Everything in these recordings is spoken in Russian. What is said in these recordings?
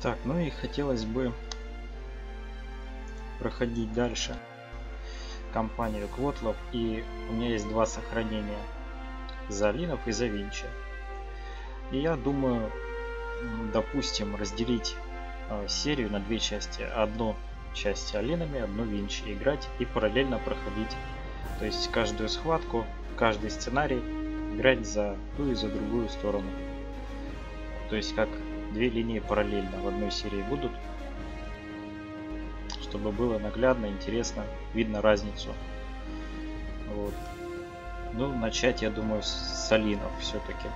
Так, ну и хотелось бы проходить дальше компанию Квотлов. И у меня есть два сохранения. За Алинов и за Винчи. И я думаю, допустим, разделить э, серию на две части. Одну часть Алинами, одну Винчи играть и параллельно проходить. То есть каждую схватку, каждый сценарий играть за ту и за другую сторону. То есть как две линии параллельно в одной серии будут, чтобы было наглядно, интересно, видно разницу. Вот. Ну, начать, я думаю, с Алинов все-таки.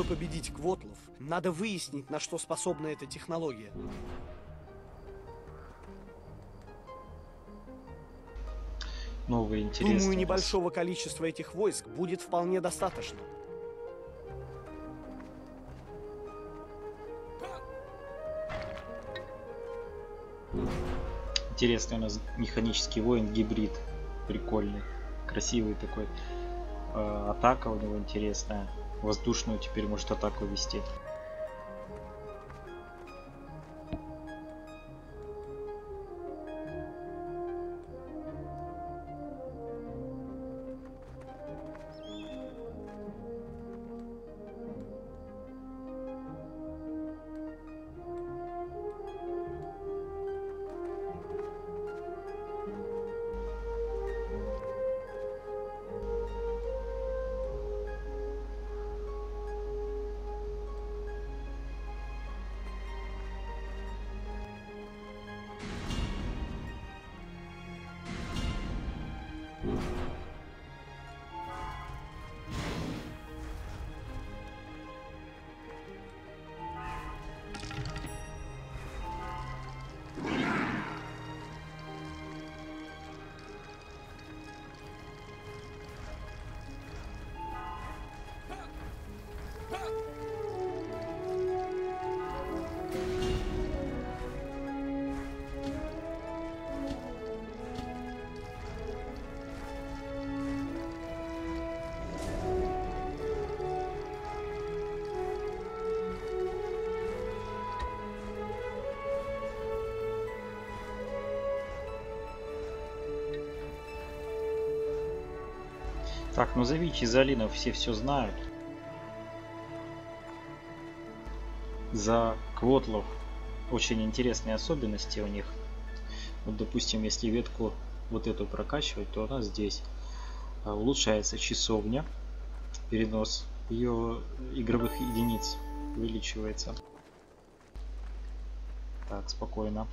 Чтобы победить Квотлов, надо выяснить, на что способна эта технология. Новые интересные. Думаю, небольшого количества этих войск будет вполне достаточно. Интересный у нас механический воин гибрид. Прикольный. Красивый такой. Э, атака у него интересная воздушную теперь может атаку вести. Так, ну за Алинов все все знают. За Квотлов очень интересные особенности у них. Вот, допустим, если ветку вот эту прокачивать, то она здесь а, улучшается часовня, перенос ее игровых единиц увеличивается. Так, спокойно.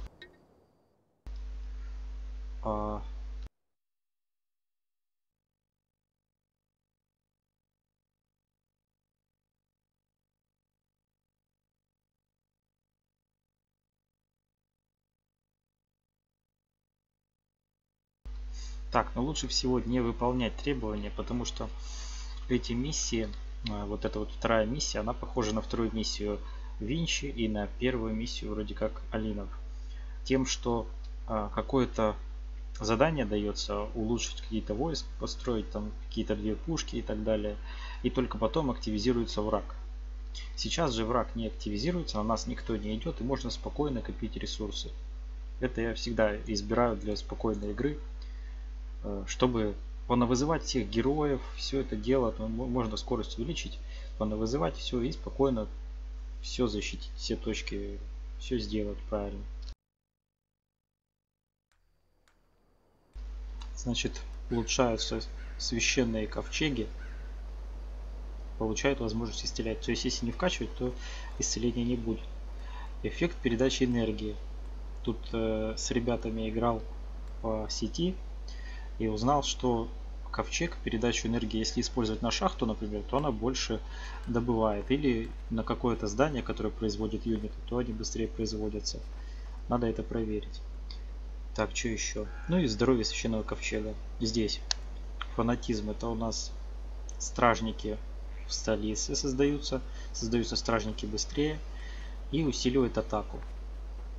Так, но лучше всего не выполнять требования, потому что эти миссии, а, вот эта вот вторая миссия, она похожа на вторую миссию Винчи и на первую миссию вроде как Алинов. Тем, что а, какое-то задание дается улучшить какие-то войск, построить там какие-то две пушки и так далее. И только потом активизируется враг. Сейчас же враг не активизируется, на нас никто не идет и можно спокойно копить ресурсы. Это я всегда избираю для спокойной игры. Э, чтобы понавызывать всех героев, все это дело, можно скорость увеличить, понавызывать все и спокойно все защитить, все точки, все сделать правильно. Значит, улучшаются священные ковчеги, получают возможность исцелять. То есть, если не вкачивать, то исцеления не будет. Эффект передачи энергии. Тут э, с ребятами играл по сети, и узнал, что ковчег передачу энергии, если использовать на шахту, например, то она больше добывает. Или на какое-то здание, которое производит юниты, то они быстрее производятся. Надо это проверить. Так, что еще? Ну и здоровье священного ковчега. Здесь фанатизм. Это у нас стражники в столице создаются, создаются стражники быстрее и усиливает атаку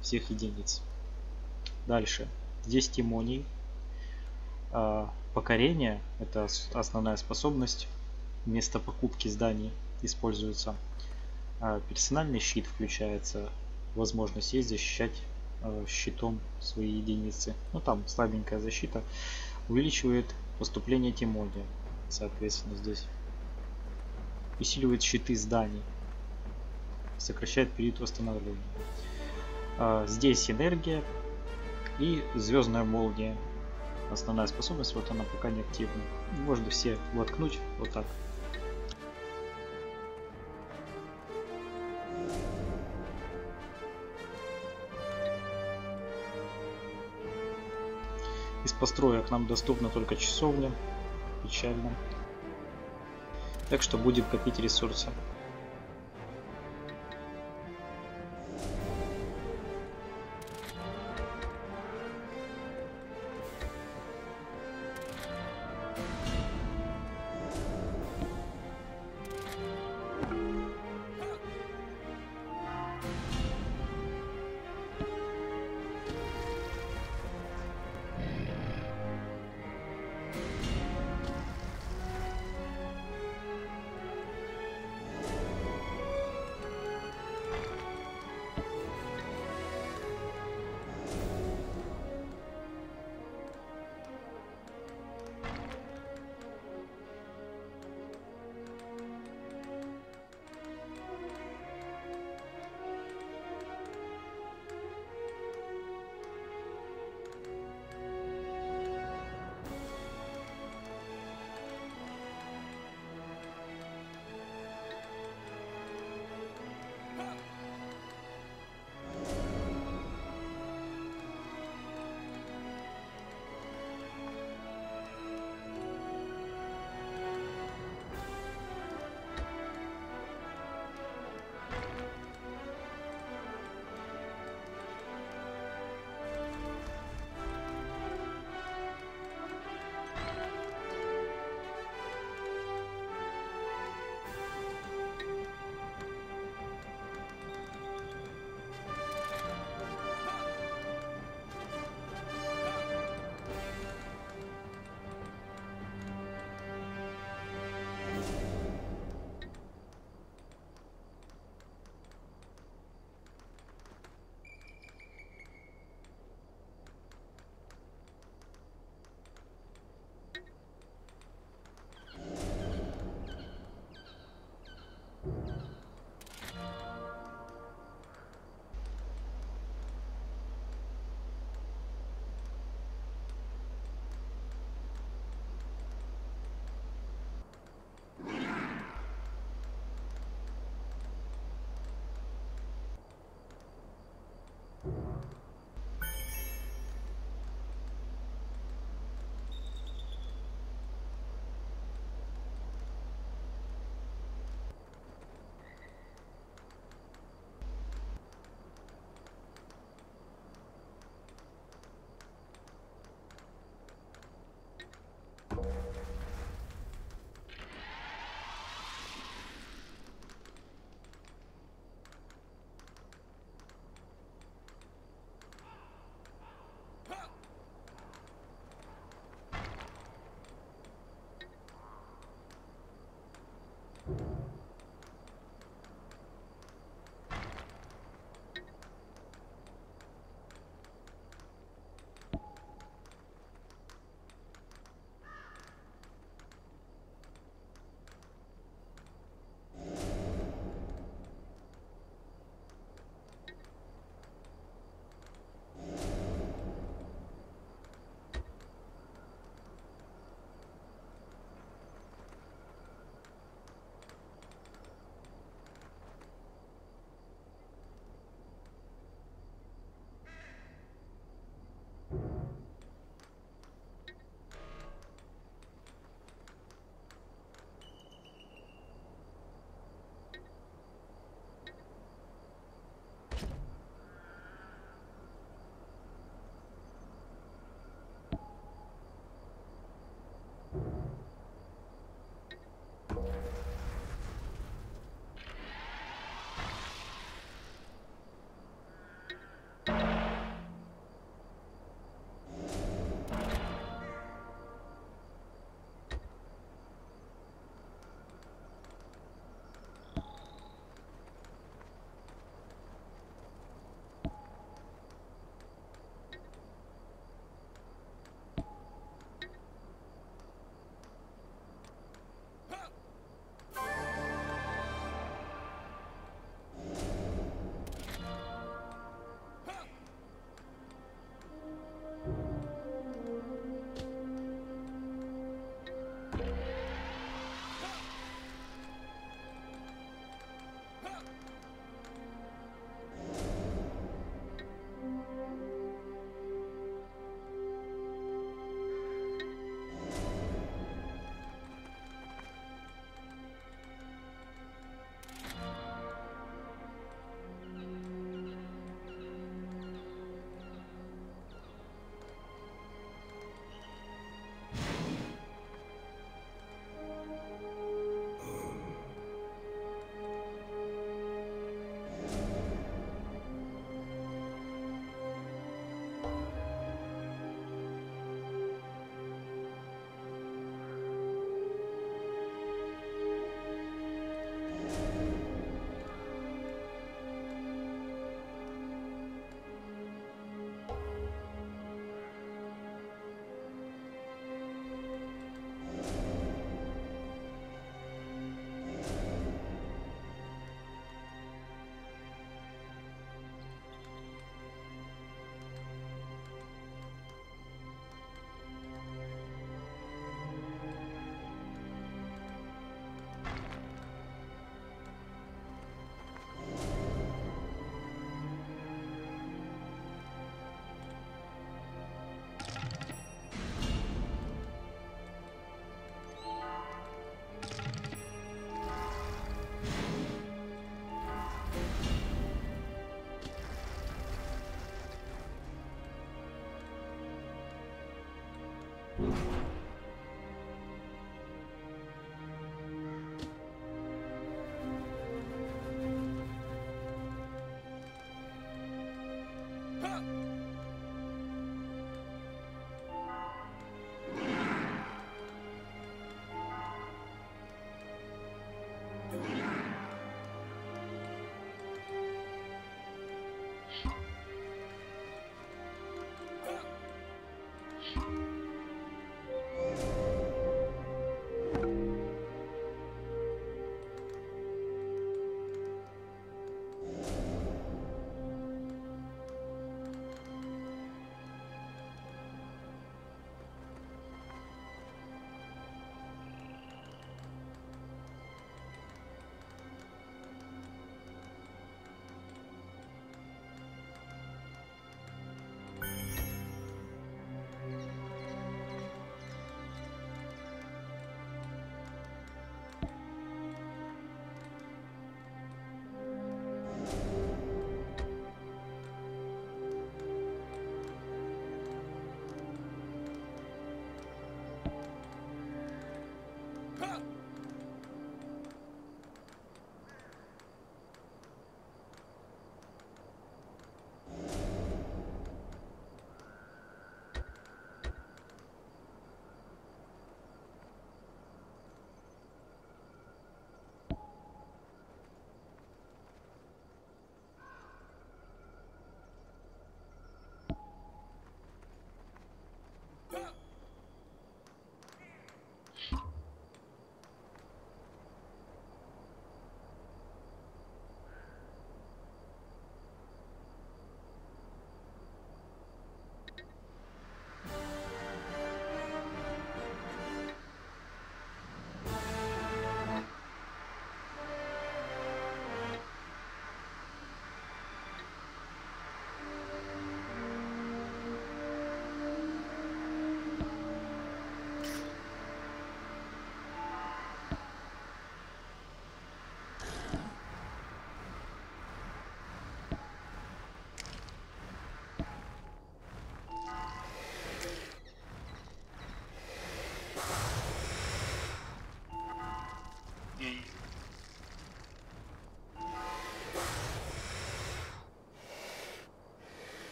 всех единиц. Дальше. Здесь Тимоний. А, покорение – это основная способность. Вместо покупки зданий используется. А, персональный щит включается. Возможность есть защищать а, щитом свои единицы. Ну там слабенькая защита. Увеличивает поступление Тимония. Соответственно здесь. Усиливает щиты зданий. Сокращает период восстановления. Здесь энергия и звездная молния. Основная способность, вот она пока не активна. Можно все воткнуть вот так. Из построек нам доступна только часовня. Печально. Так что будем копить ресурсы.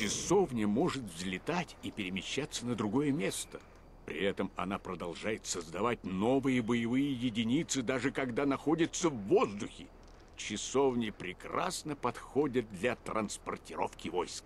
Часовня может взлетать и перемещаться на другое место. При этом она продолжает создавать новые боевые единицы, даже когда находится в воздухе. Часовни прекрасно подходят для транспортировки войск.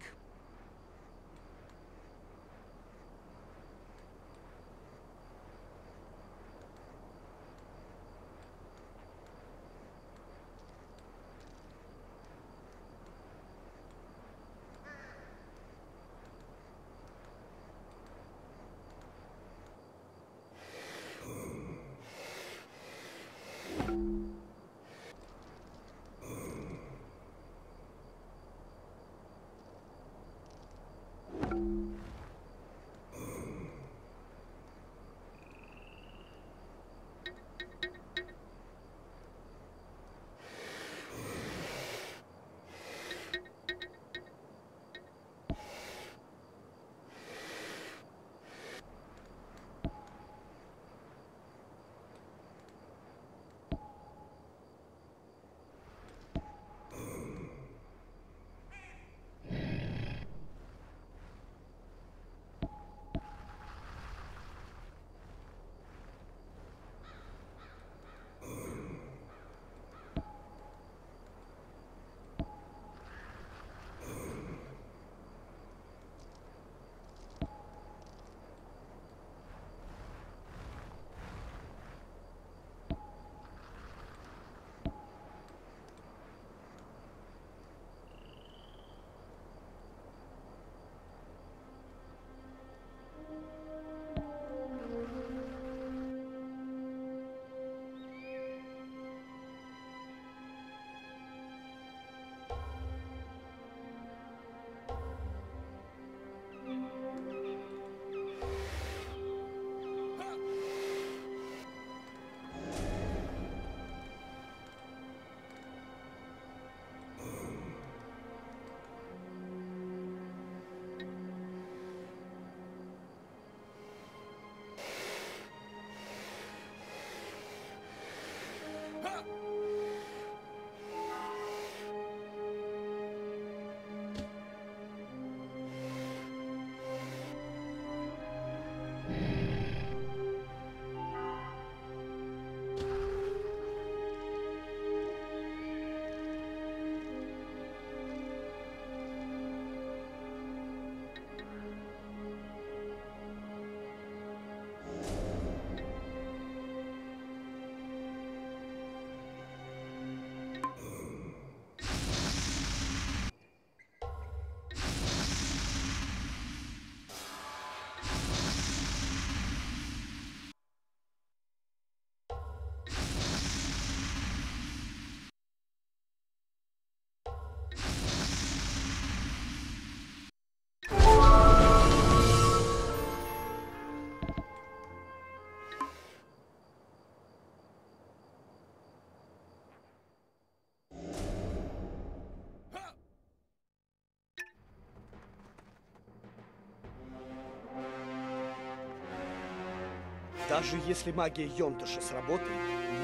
Даже если магия Йонташа сработает,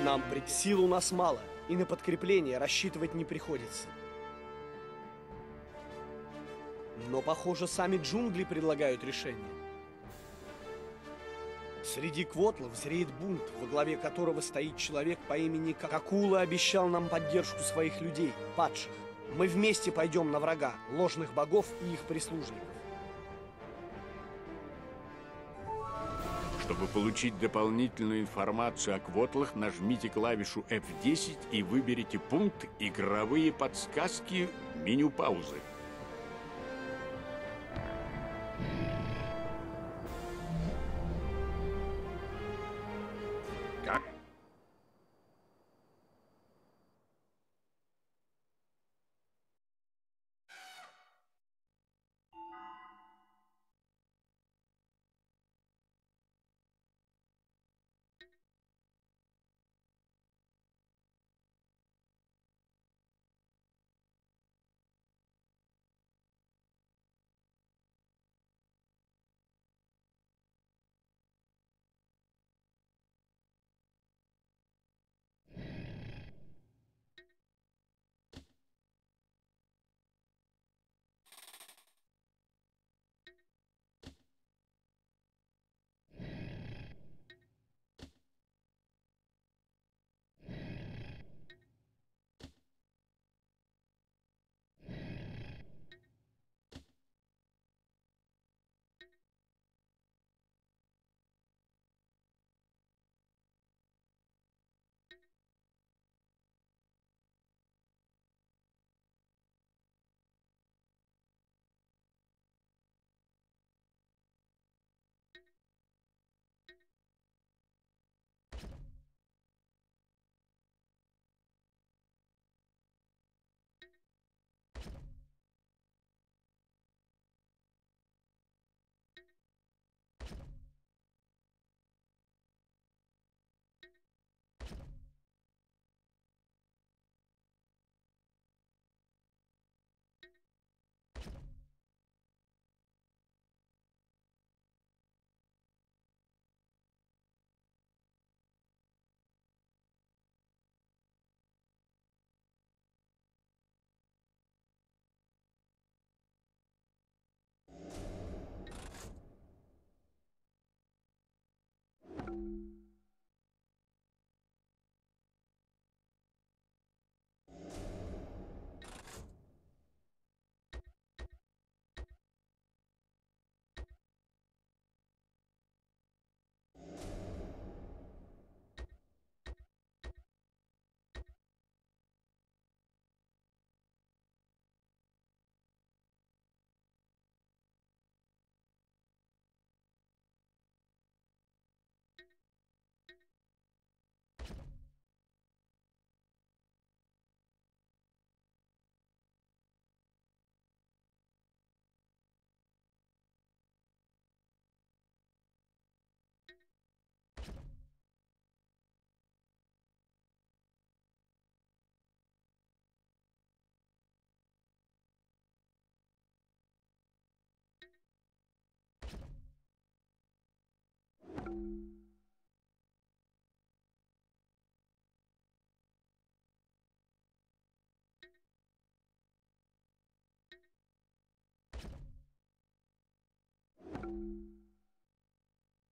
нам пред сил у нас мало, и на подкрепление рассчитывать не приходится. Но, похоже, сами джунгли предлагают решение. Среди квотлов зреет бунт, во главе которого стоит человек по имени Какула обещал нам поддержку своих людей, падших. Мы вместе пойдем на врага, ложных богов и их прислужников. Чтобы получить дополнительную информацию о квотлах, нажмите клавишу F10 и выберите пункт «Игровые подсказки» меню паузы.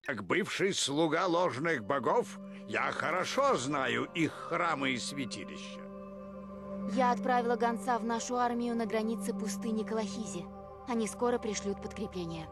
Как бывший слуга ложных богов, я хорошо знаю их храмы и святилища. Я отправила гонца в нашу армию на границе пустыни Калахизи. Они скоро пришлют подкрепление.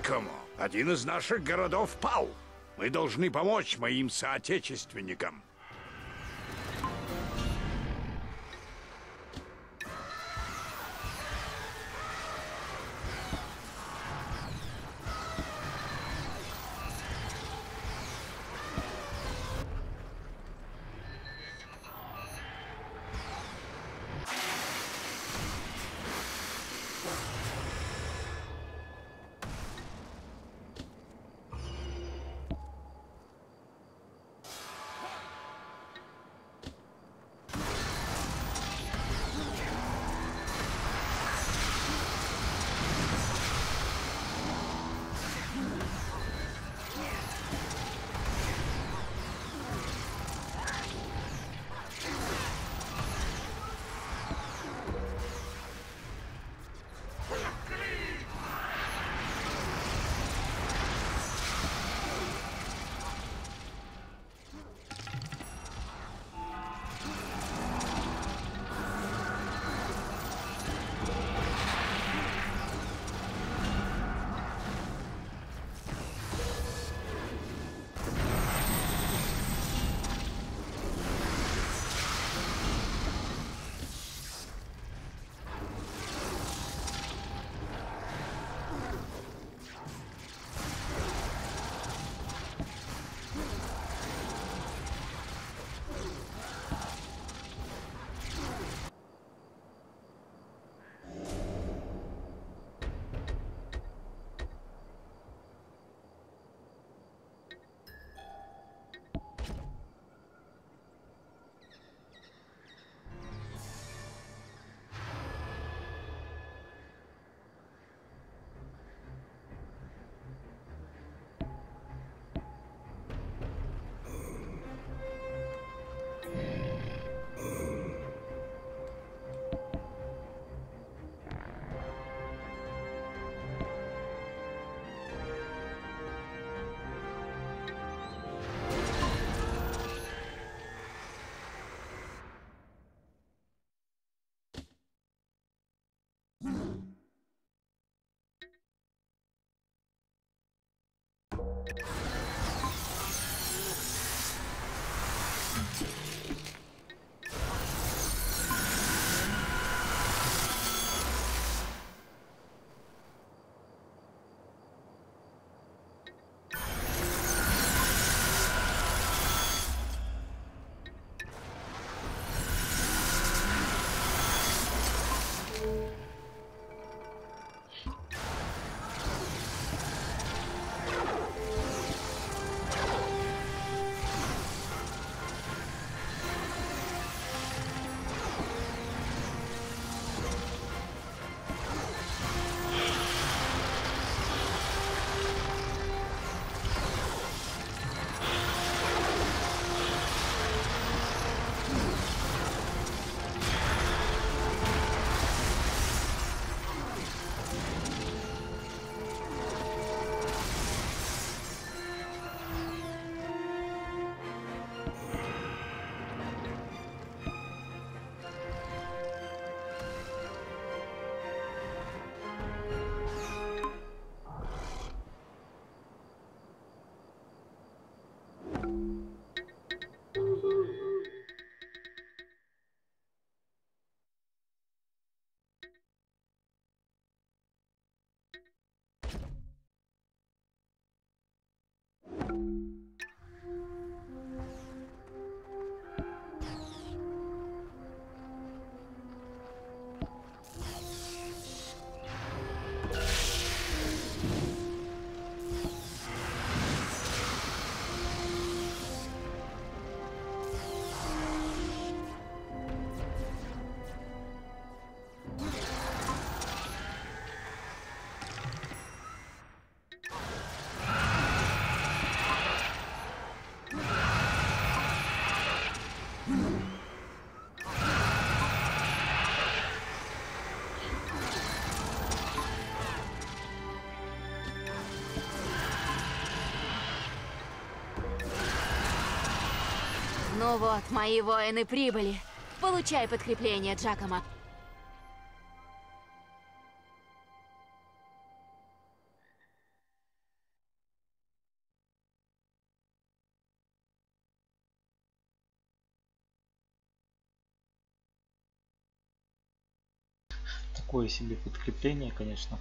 Жакому, один из наших городов пал. Мы должны помочь моим соотечественникам. Ну вот, мои воины прибыли. Получай подкрепление, Джакома. Такое себе подкрепление, конечно.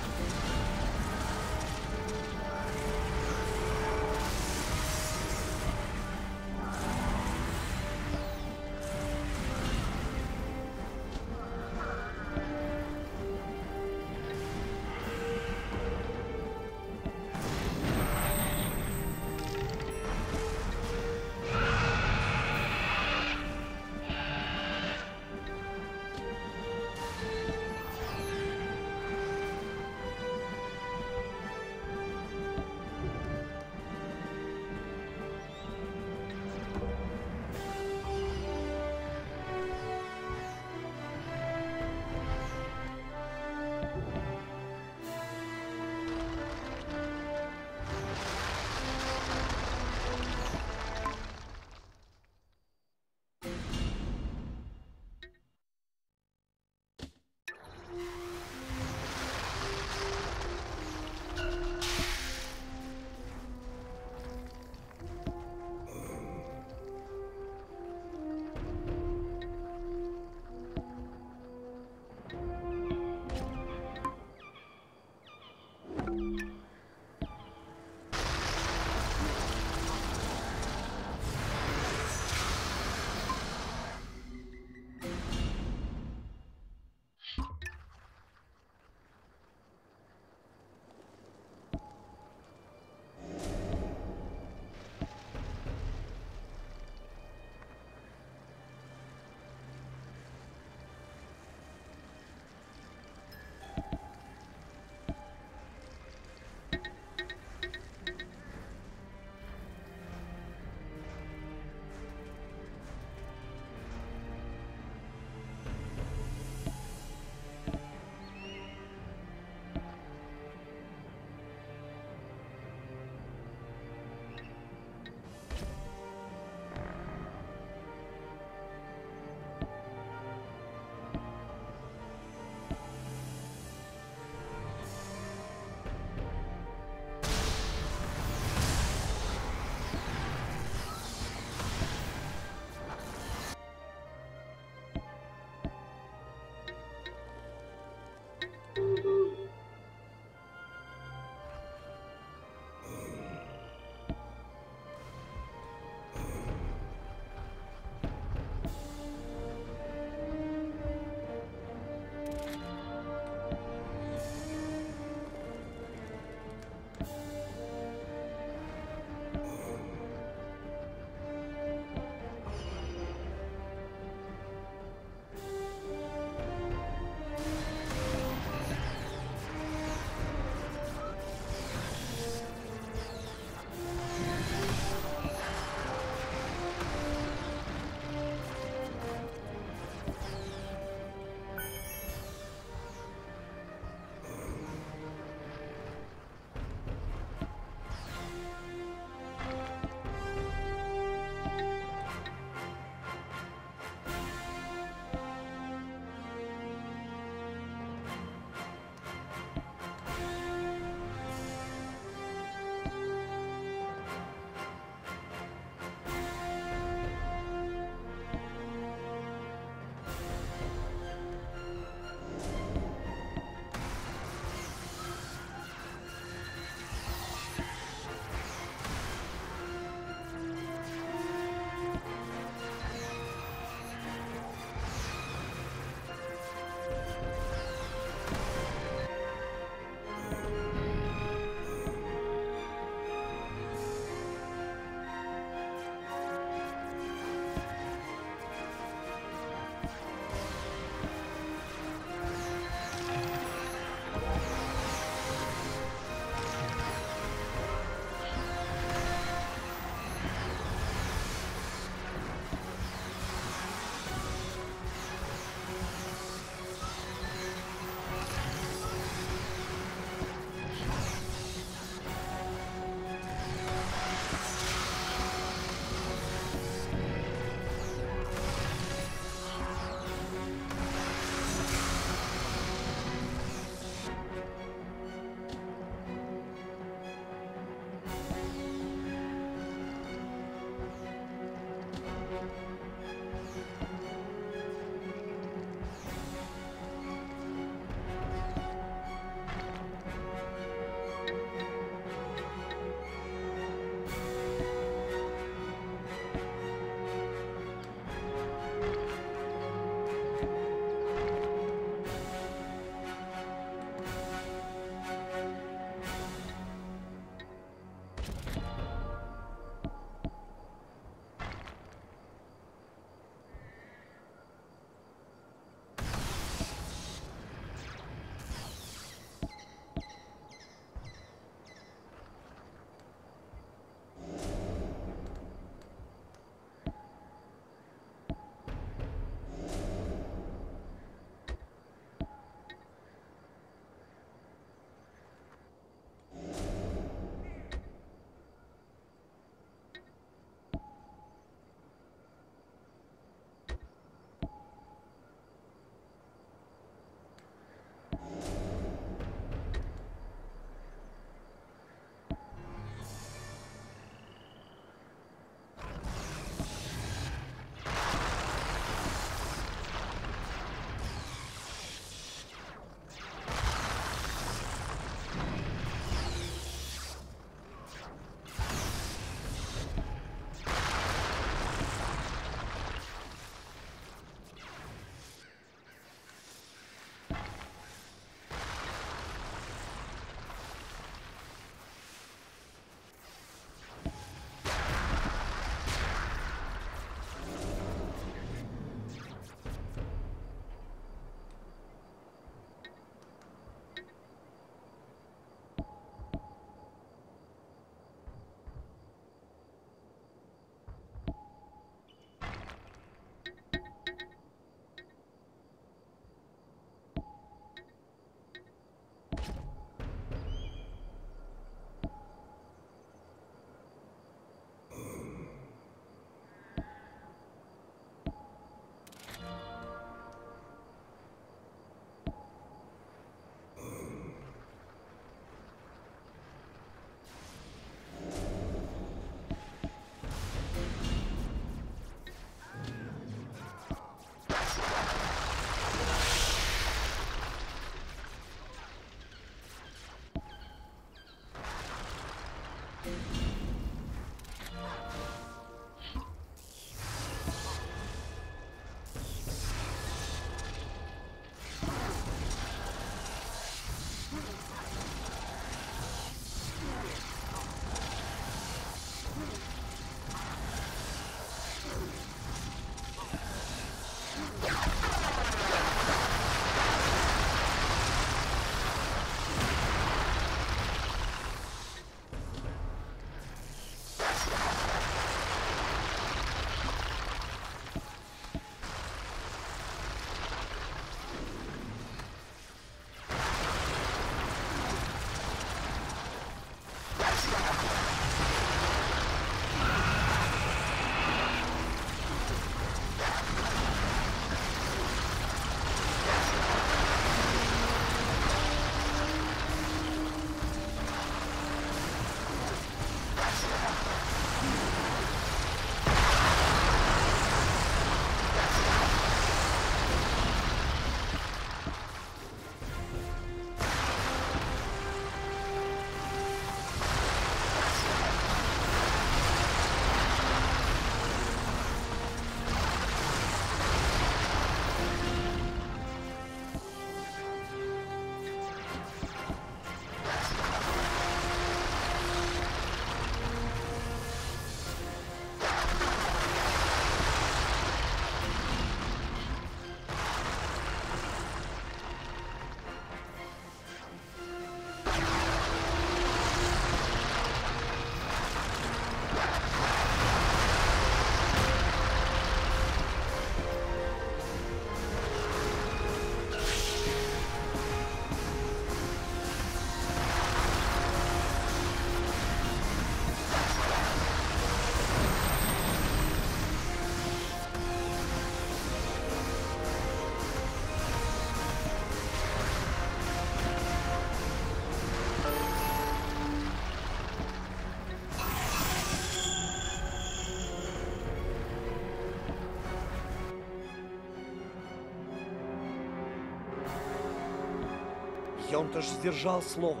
Йонташ сдержал слово.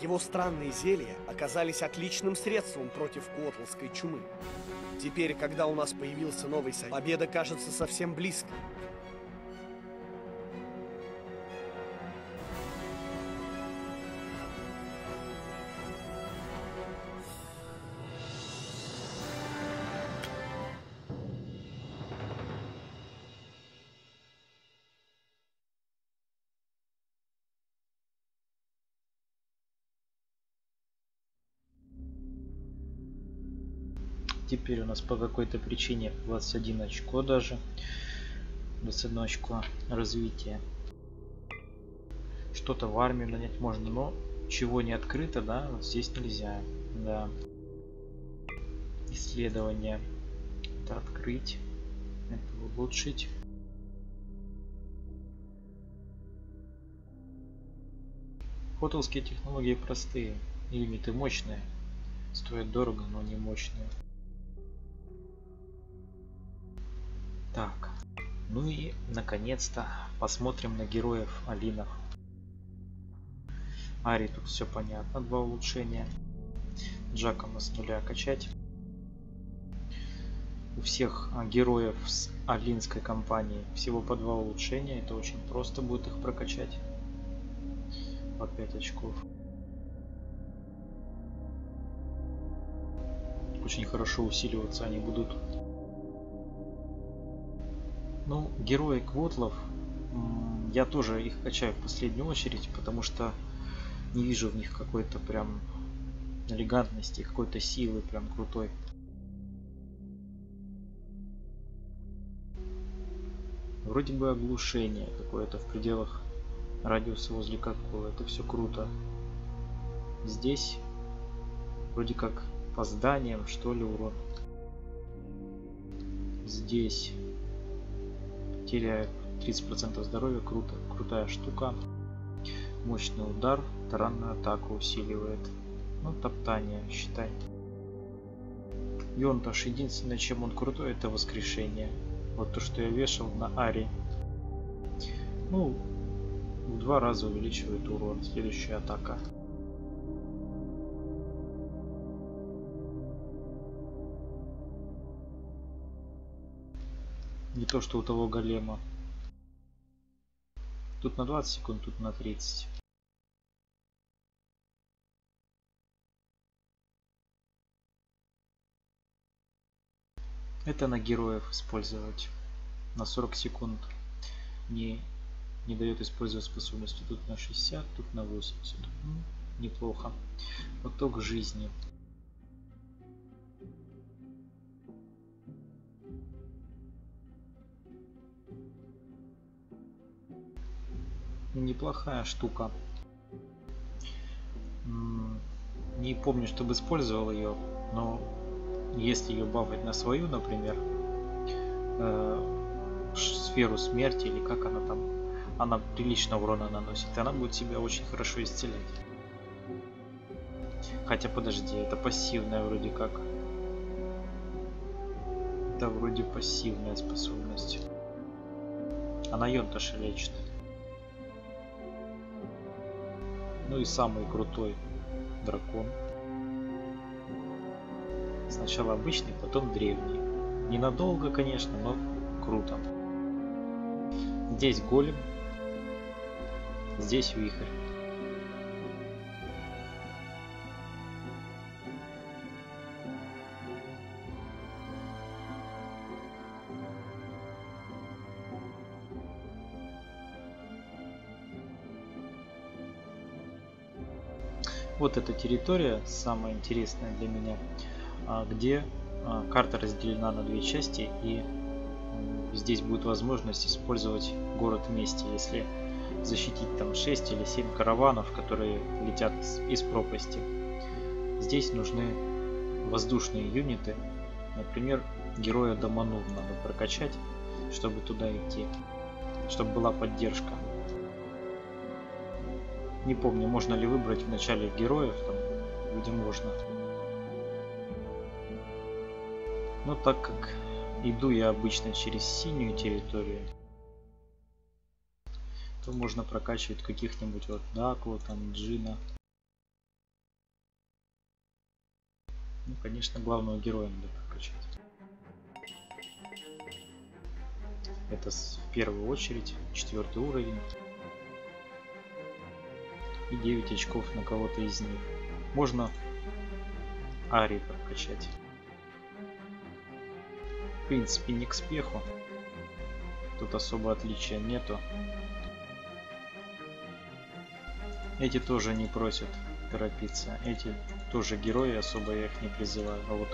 Его странные зелья оказались отличным средством против котлской чумы. Теперь, когда у нас появился новый союз, победа кажется совсем близко. Теперь у нас по какой-то причине 21 очко даже. 21 очко развития. Что-то в армию нанять можно, но чего не открыто, да, вот здесь нельзя. Да. Исследование. Это открыть. Это улучшить. Хотовские технологии простые. Лимиты мощные. Стоят дорого, но не мощные. Так, ну и наконец-то посмотрим на героев Алинов. Ари тут все понятно, два улучшения. Джакома с нуля качать. У всех а, героев с Алинской компании всего по два улучшения. Это очень просто будет их прокачать. По 5 очков. Очень хорошо усиливаться они будут ну, герои Квотлов, я тоже их качаю в последнюю очередь, потому что не вижу в них какой-то прям элегантности, какой-то силы прям крутой. Вроде бы оглушение какое-то в пределах радиуса возле какого. Это все круто. Здесь вроде как по зданиям что ли урон. Здесь теряет 30% здоровья, круто, крутая штука. Мощный удар, таранную атаку усиливает. Ну, топтание, считай. Йонташ, единственное, чем он крутой, это воскрешение. Вот то, что я вешал на Ари. Ну, в два раза увеличивает урон. Следующая атака. Не то, что у того голема. Тут на 20 секунд, тут на 30. Это на героев использовать. На 40 секунд не, не дает использовать способности. Тут на 60, тут на 80. Ну, неплохо. Поток жизни. Неплохая штука. Не помню, чтобы использовал ее, но если ее бафать на свою, например, э, сферу смерти или как она там, она прилично урона наносит, она будет себя очень хорошо исцелять. Хотя подожди, это пассивная вроде как. Это вроде пассивная способность. Она Йонташа лечит. Ну и самый крутой дракон. Сначала обычный, потом древний. Ненадолго, конечно, но круто. Здесь голем. Здесь вихрь. Вот эта территория, самая интересная для меня, а, где а, карта разделена на две части и здесь будет возможность использовать город вместе, если защитить там 6 или 7 караванов, которые летят из пропасти. Здесь нужны воздушные юниты, например, героя Даманур надо прокачать, чтобы туда идти, чтобы была поддержка. Не помню, можно ли выбрать в начале героев, там, где можно. Но так как иду я обычно через синюю территорию, то можно прокачивать каких-нибудь вот Даку, там Джина. Ну, конечно, главного героя надо прокачать. Это в первую очередь четвертый уровень. И 9 очков на кого-то из них. Можно Ари прокачать. В принципе, не к спеху. Тут особо отличия нету. Эти тоже не просят торопиться. Эти тоже герои, особо я их не призываю. А вот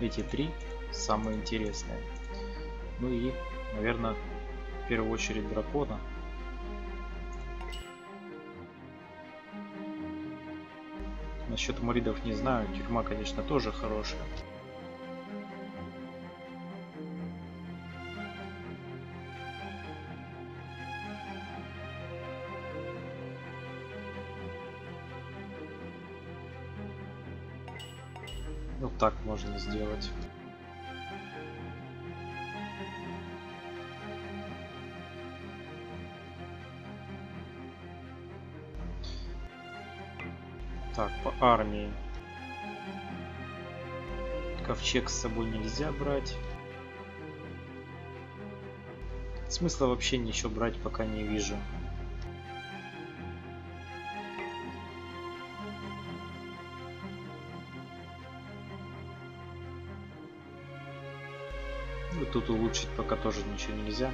эти три самые интересные. Ну и, наверное, в первую очередь дракона. Насчет муридов не знаю. Тюрьма, конечно, тоже хорошая. Вот так можно сделать. Армии. Ковчег с собой нельзя брать. Смысла вообще ничего брать пока не вижу. Ну, тут улучшить пока тоже ничего нельзя.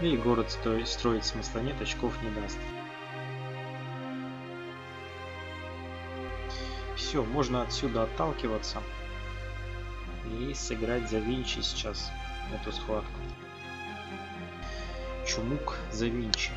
И город строить смысла нет, очков не даст. Все, можно отсюда отталкиваться и сыграть за Винчи сейчас эту схватку. Чумук за Винчи.